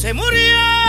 se murió.